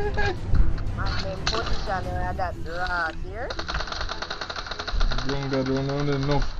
Main position where that right here. Bring that one on enough.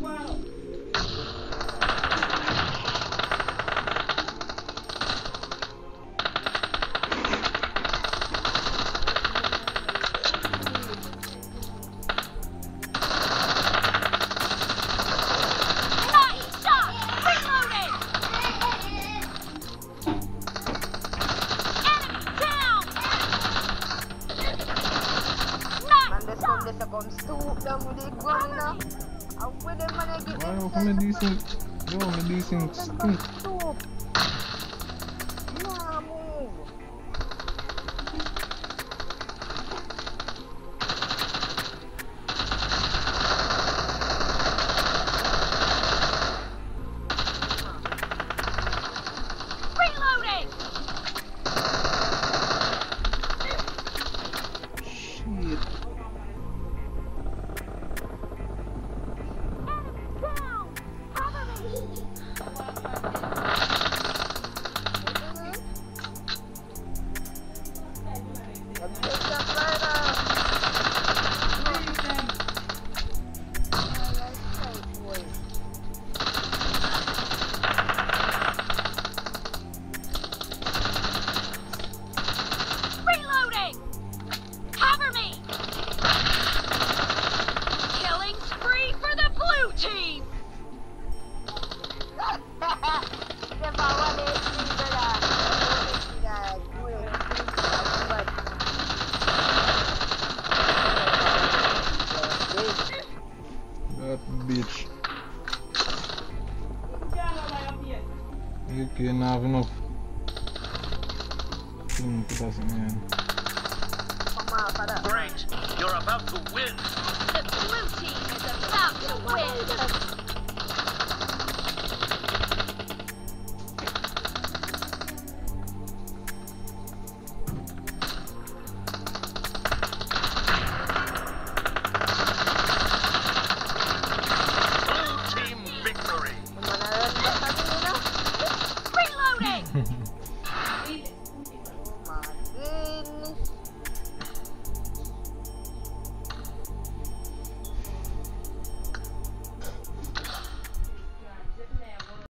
Mandes kong shot! desa kong stoop na muli ko na. Ang pwede man ay Why ako may decent? Okay, now have enough. Hmm, put that in here. Great. You're about to win. The blue team is about to win!